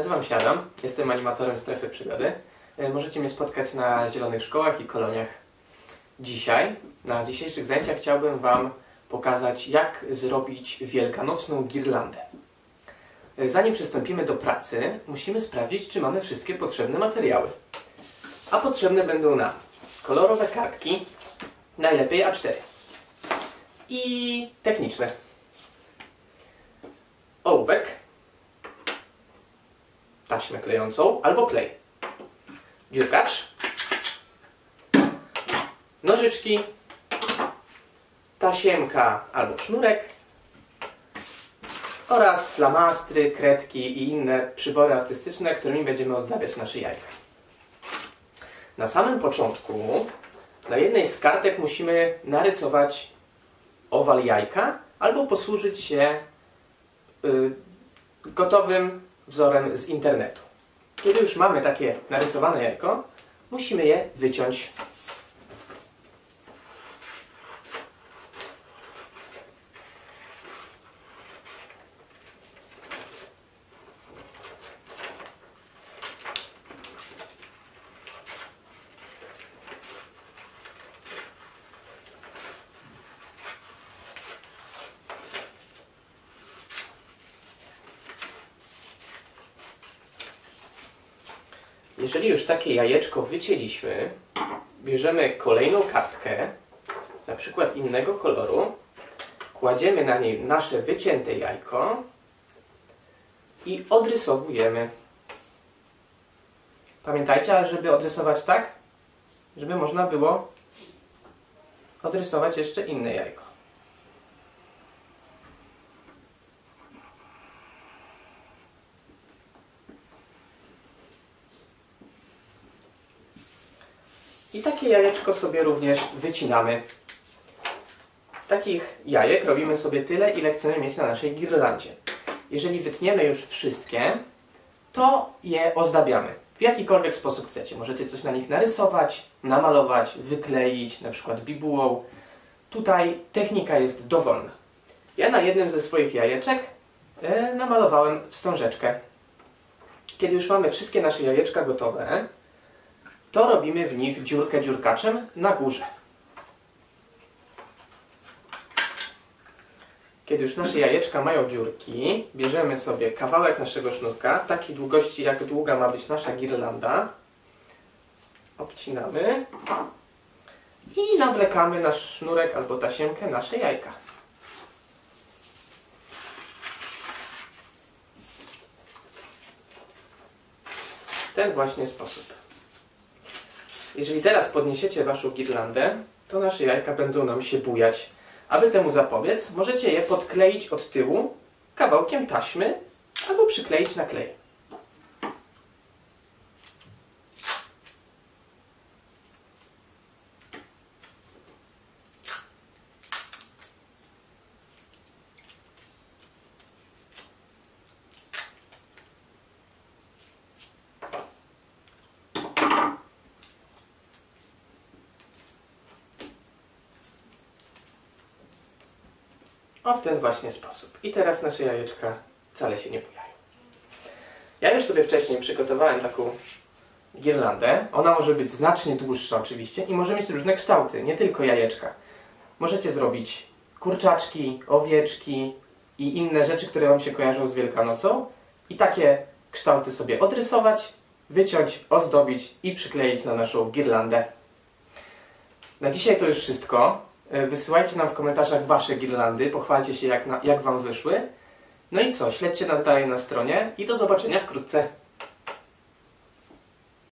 Nazywam się Adam, jestem animatorem Strefy Przygody. E, Możecie mnie spotkać na zielonych szkołach i koloniach. Dzisiaj, na dzisiejszych zajęciach chciałbym Wam pokazać, jak zrobić wielkanocną girlandę. E, Zanim przystąpimy do pracy, musimy sprawdzić, czy mamy wszystkie potrzebne materiały. A potrzebne będą nam kolorowe kartki, najlepiej A4 i techniczne. Ołówek, taśmę klejącą albo klej, dziurkacz, nożyczki, tasiemka albo sznurek. Oraz flamastry, kredki i inne przybory artystyczne, którymi będziemy ozdabiać nasze jajka. Na samym początku na jednej z kartek musimy narysować owal jajka albo posłużyć się y, gotowym wzorem z internetu. Kiedy już mamy takie narysowane jajko, musimy je wyciąć. Jeżeli już takie jajeczko wycięliśmy, bierzemy kolejną kartkę, na przykład innego koloru, kładziemy na niej nasze wycięte jajko i odrysowujemy. Pamiętajcie, żeby odrysować tak, żeby można było odrysować jeszcze inne jajko. I takie jajeczko sobie również wycinamy. Takich jajek robimy sobie tyle, ile chcemy mieć na naszej girlandzie. Jeżeli wytniemy już wszystkie, to je ozdabiamy. W jakikolwiek sposób chcecie. Możecie coś na nich narysować, namalować, wykleić, na przykład bibułą. Tutaj technika jest dowolna. Ja na jednym ze swoich jajeczek e, namalowałem wstążeczkę. Kiedy już mamy wszystkie nasze jajeczka gotowe, to robimy w nich dziurkę dziurkaczem na górze. Kiedy już nasze jajeczka mają dziurki, bierzemy sobie kawałek naszego sznurka, takiej długości, jak długa ma być nasza girlanda. Obcinamy i nawlekamy na sznurek albo tasiemkę nasze jajka. Ten właśnie sposób. Jeżeli teraz podniesiecie Waszą girlandę, to nasze jajka będą nam się bujać. Aby temu zapobiec, możecie je podkleić od tyłu kawałkiem taśmy albo przykleić na klej. O w ten właśnie sposób. I teraz nasze jajeczka wcale się nie bujają. Ja już sobie wcześniej przygotowałem taką girlandę. Ona może być znacznie dłuższa oczywiście i może mieć różne kształty, nie tylko jajeczka. Możecie zrobić kurczaczki, owieczki i inne rzeczy, które Wam się kojarzą z Wielkanocą i takie kształty sobie odrysować, wyciąć, ozdobić i przykleić na naszą girlandę. Na dzisiaj to już wszystko. E, Wysyłajcie nam w komentarzach Wasze girlandy, pochwalcie się jak, na, jak Wam wyszły. No i co, śledźcie nas dalej na stronie i do zobaczenia wkrótce.